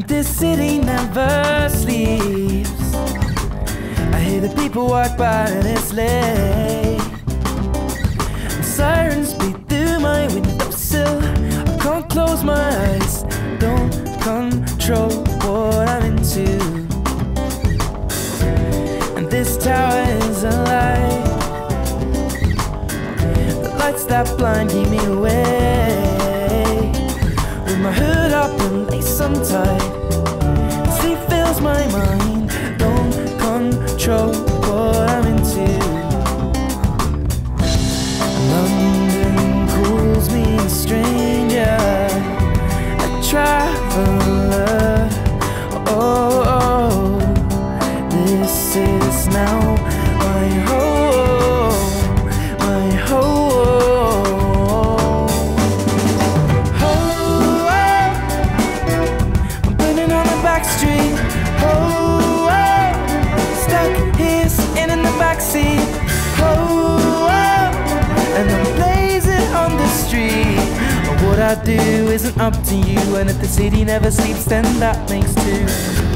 this city never sleeps. I hear the people walk by and it's late. And sirens beat through my windowsill. I can't close my eyes, don't control what I'm into. And this tower is a lie. The lights that blind keep me away. Traveler. Oh, oh, this is now my home, my home. Oh, I'm burning on the back street. Oh, stuck here sitting in the back seat. What I do isn't up to you, and if the city never sleeps, then that makes two.